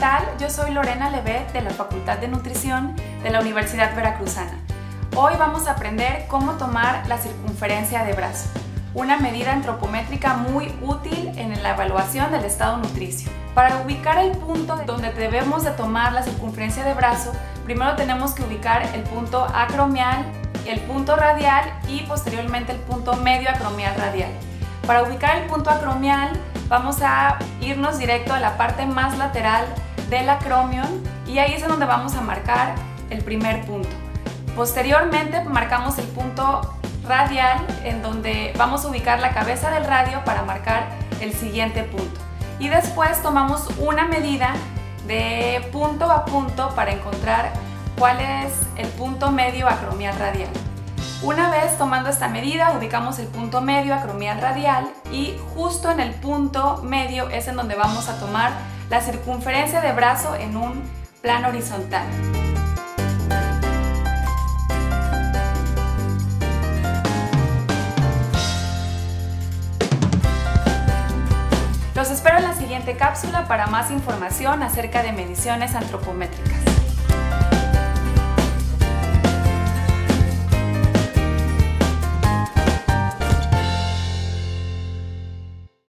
tal? Yo soy Lorena Levet de la Facultad de Nutrición de la Universidad Veracruzana. Hoy vamos a aprender cómo tomar la circunferencia de brazo, una medida antropométrica muy útil en la evaluación del estado nutricio. Para ubicar el punto donde debemos de tomar la circunferencia de brazo, primero tenemos que ubicar el punto acromial, el punto radial y posteriormente el punto medio acromial radial. Para ubicar el punto acromial vamos a irnos directo a la parte más lateral del acromion y ahí es donde vamos a marcar el primer punto. Posteriormente marcamos el punto radial en donde vamos a ubicar la cabeza del radio para marcar el siguiente punto. Y después tomamos una medida de punto a punto para encontrar cuál es el punto medio acromial radial. Una vez tomando esta medida, ubicamos el punto medio acromial radial y justo en el punto medio es en donde vamos a tomar la circunferencia de brazo en un plano horizontal. Los espero en la siguiente cápsula para más información acerca de mediciones antropométricas.